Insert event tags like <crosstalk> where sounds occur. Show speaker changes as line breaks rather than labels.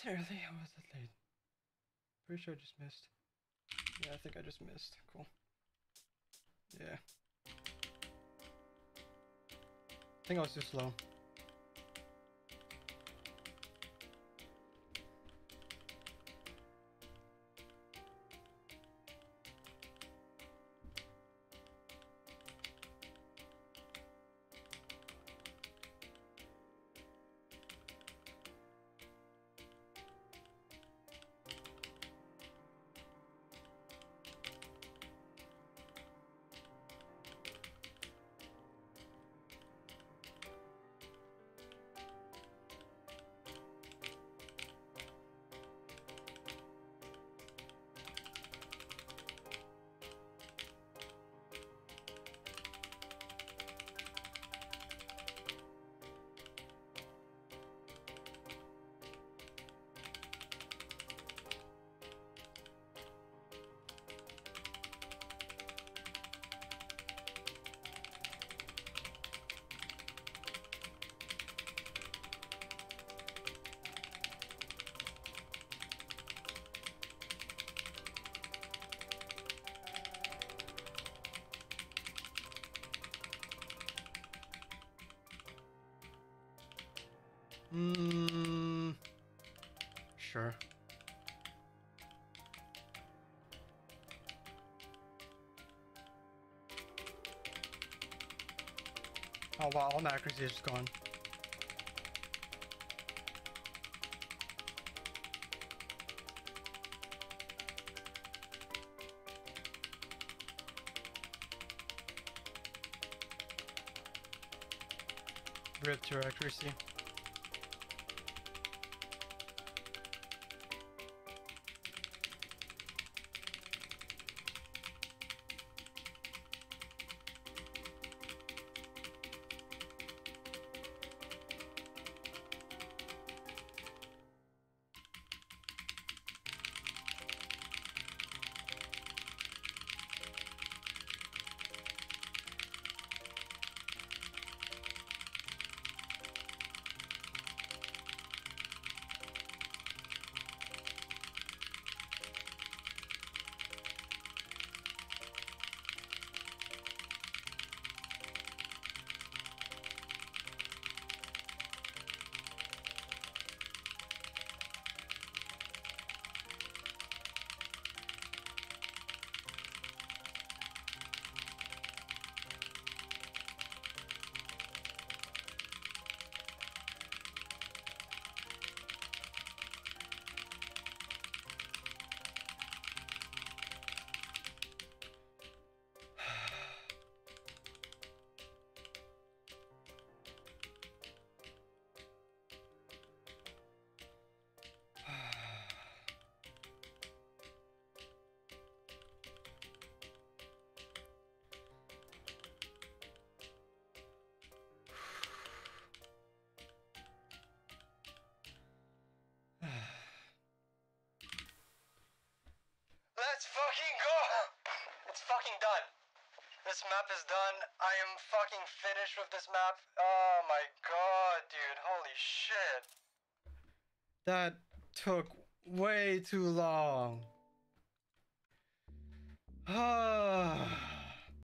<laughs> Early or was late? Pretty sure I just missed. Yeah, I think I just missed. Cool. Yeah. I think I was too slow. Hmm. Sure. Oh wow, all my accuracy is gone. Ripped your accuracy.
Let's fucking go! It's fucking done. This map is done. I am fucking finished with this map. Oh my god, dude. Holy shit.
That took way too long. <sighs> <sighs> Ah.